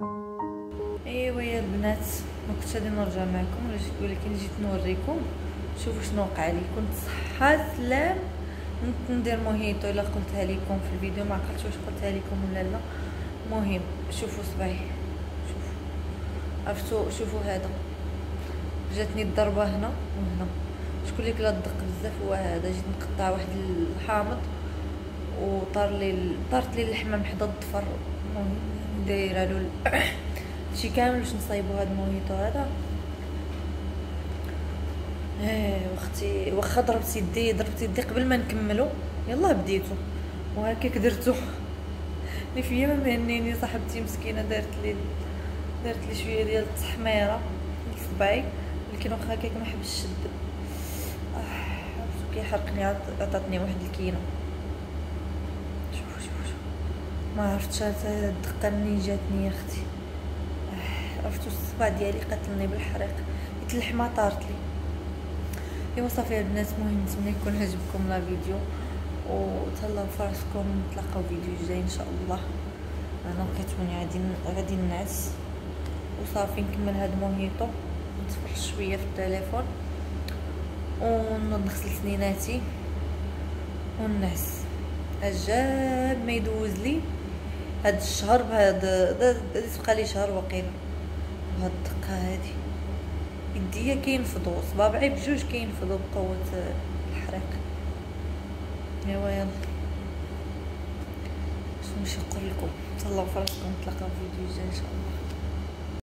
ايوا يا البنات ما كنتش غادي نرجع معكم ولكن جيت نوريكم شوفوا شنو وقع لي كنت صحات سلام ندير موهيتو الا قلتها لكم في الفيديو ما عقلتش واش قلتها لكم ولا لا مهم شوفوا صباعي شوفوا عرفتوا شوفوا هذا جاتني الضربه هنا وهنا شكون اللي كلا الدق بزاف هو هذا جيت نقطع واحد الحامض وطار لي طارت لي اللحمه من حدا الضفر المهم دايره له شي كامل باش نصايبو هاد الموهيتو هذا؟ إيه واختي واخا ضربت يدي ضربت يدي قبل ما نكملو. يلا بديتو. وهكاك درتو اللي فيا ما مهنيني صاحبتي مسكينة دارت لي دارت لي شوية ديال التحميرة لصبعي ولكن واخا هكاك ما حبش الشد. آه كيحرقني عطاتني واحد الكينة. ما عرفتش الدقة منين جاتني يا أختي. آه عرفتو الصبع ديالي قتلني بالحريق. اللحمه طارت لي. ايوا صافي البنات المهم نتمنى يكون عجبكم لا فيديو. وتهلاو فراسكم. نتلاقاو فيديو جاي إن شاء الله. أنا كتبوني غادي غادي نعس. وصافي نكمل هاد موهيطو نتفرج شوية في التليفون. ونغسل سنيناتي. ونعس. عجاب ما يدوز لي. هاد الشهر بهاد غادي تبقى لي شهر وقيله بهاد الدقة هادي. يديا كينفضوا صبابعي بجوج كينفضوا بقوة الحريق ايوا يلا شنو نقول لكم تهلاو فراسكم نتلاقاو في فيديو جاي إن شاء الله.